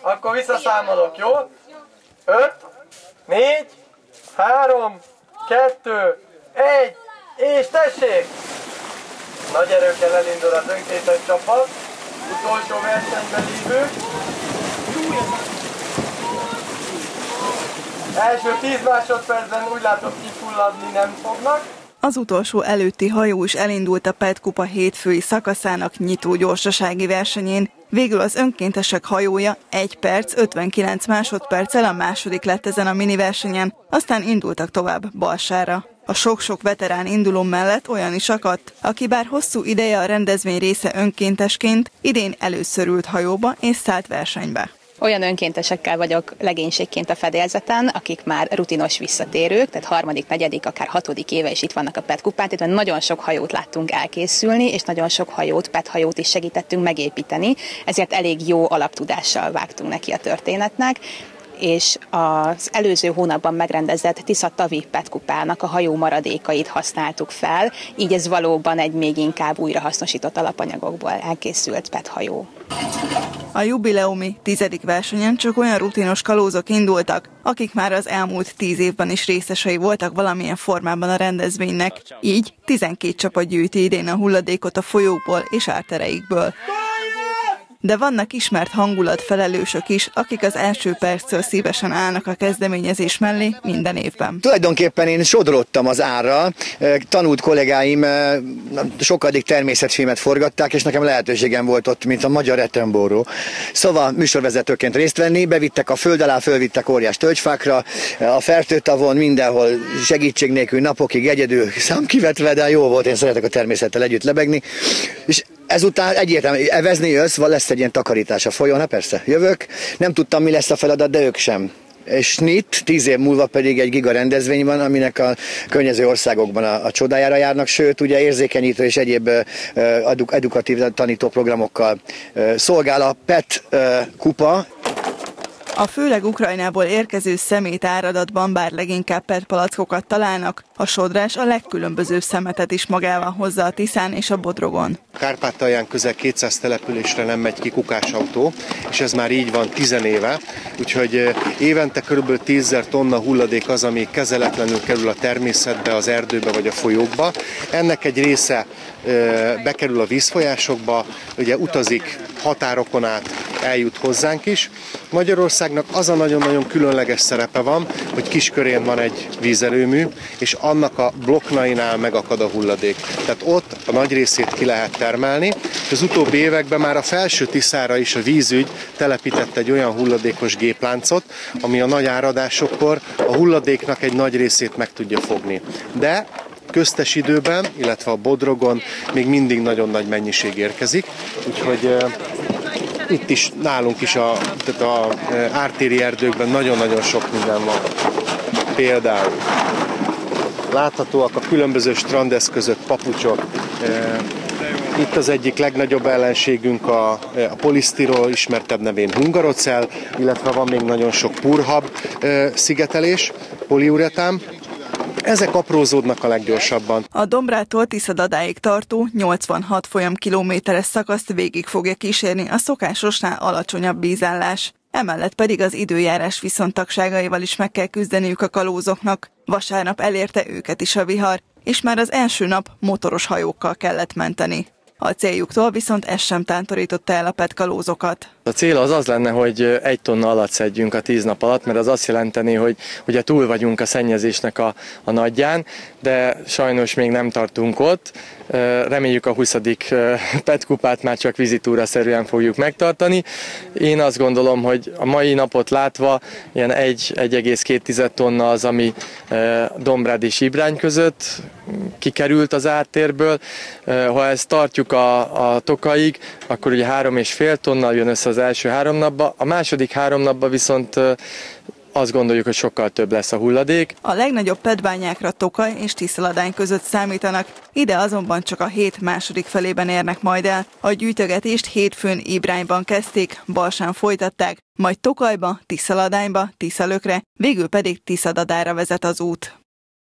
Akkor visszaszámolok, jó? Öt, négy, három, kettő, egy, és tessék! Nagy erőkkel elindul az önkéntes csapat, utolsó versenyben lévők. Első 10 másodpercben úgy látom kifulladni nem fognak. Az utolsó előtti hajó is elindult a PET Kupa hétfői szakaszának nyitó gyorsasági versenyén. Végül az önkéntesek hajója 1 perc 59 másodperccel a második lett ezen a mini versenyen, aztán indultak tovább Balsára. A sok-sok veterán induló mellett olyan is akadt, aki bár hosszú ideje a rendezvény része önkéntesként, idén először ült hajóba és szállt versenybe. Olyan önkéntesekkel vagyok legénységként a fedélzeten, akik már rutinos visszatérők, tehát harmadik, negyedik, akár hatodik éve is itt vannak a PET kupán, tehát nagyon sok hajót láttunk elkészülni, és nagyon sok hajót, PET hajót is segítettünk megépíteni, ezért elég jó alaptudással vágtunk neki a történetnek és az előző hónapban megrendezett Tisza Tavi Petkupának a hajó maradékait használtuk fel, így ez valóban egy még inkább újrahasznosított alapanyagokból elkészült PET hajó. A jubileumi tizedik versenyen csak olyan rutinos kalózok indultak, akik már az elmúlt tíz évben is részesei voltak valamilyen formában a rendezvénynek. Így 12 csapat gyűjti idén a hulladékot a folyókból és ártereikből. De vannak ismert hangulatfelelősök is, akik az első perctől szívesen állnak a kezdeményezés mellé minden évben. Tulajdonképpen én sodródtam az árra, tanult kollégáim sokadik természetfilmet forgatták, és nekem lehetőségem volt ott, mint a magyar Ettenboró. Szóval műsorvezetőként részt venni, bevittek a föld alá, fölvittek óriás tölgyfákra, a fertőtavon mindenhol segítség nélkül napokig egyedül számkivetve, de jó volt, én szeretek a természettel együtt lebegni. És ezután egyértelmű, evezni jössz, van lesz egy ilyen takarítás a folyón, hát persze, jövök, nem tudtam mi lesz a feladat, de ők sem. És NIT, tíz év múlva pedig egy giga rendezvény van, aminek a környező országokban a, a csodájára járnak, sőt, ugye érzékenyítő és egyéb edukatív tanító programokkal szolgál a PET kupa, a főleg Ukrajnából érkező szemét áradatban bár leginkább perpalackokat találnak, a sodrás a legkülönbözőbb szemetet is magával hozza a Tiszán és a Bodrogon. Kárpátalján közel 200 településre nem megy ki kukásautó, és ez már így van 10 éve, úgyhogy évente kb. 10 tonna hulladék az, ami kezeletlenül kerül a természetbe, az erdőbe vagy a folyókba. Ennek egy része bekerül a vízfolyásokba, ugye utazik határokon át, eljut hozzánk is. Magyarországnak az a nagyon-nagyon különleges szerepe van, hogy kiskörén van egy vízerőmű, és annak a blokknainál megakad a hulladék. Tehát ott a nagy részét ki lehet termelni, az utóbbi években már a felső Tiszára is a vízügy telepített egy olyan hulladékos gépláncot, ami a nagy áradásokkor a hulladéknak egy nagy részét meg tudja fogni. De köztes időben, illetve a Bodrogon még mindig nagyon nagy mennyiség érkezik, úgyhogy itt is, nálunk is a, tehát a ártéri erdőkben nagyon-nagyon sok minden van. Például láthatóak a különböző strandeszközök, papucsok, itt az egyik legnagyobb ellenségünk a, a polisztirol, ismertebb nevén hungarocell, illetve van még nagyon sok purhab szigetelés, poliuretán, ezek aprózódnak a leggyorsabban. A Dombrától Tiszadadáig tartó 86 folyam kilométeres szakaszt végig fogja kísérni a szokásosnál alacsonyabb bízállás. Emellett pedig az időjárás viszontagságaival is meg kell küzdeniük a kalózoknak. Vasárnap elérte őket is a vihar, és már az első nap motoros hajókkal kellett menteni. A céljuktól viszont ez sem tántorította el a petkalózokat. A cél az az lenne, hogy egy tonna alatt szedjünk a tíz nap alatt, mert az azt jelenteni, hogy ugye túl vagyunk a szennyezésnek a, a nagyján, de sajnos még nem tartunk ott. Reméljük a 20. petkupát már csak vizitúra szerűen fogjuk megtartani. Én azt gondolom, hogy a mai napot látva ilyen 1,2 tonna az, ami Dombrád és Ibrány között kikerült az áttérből. Ha ezt tartjuk a, a tokaig, akkor ugye három és fél tonna jön össze az első három napba, a második három napba viszont azt gondoljuk, hogy sokkal több lesz a hulladék. A legnagyobb pedbányákra Tokaj és Tiszaladány között számítanak, ide azonban csak a hét második felében érnek majd el. A gyűjtögetést hétfőn Ibrányban kezdték, Balsán folytatták, majd Tokajba, Tiszaladányba, Tiszalökre, végül pedig Tiszadadára vezet az út.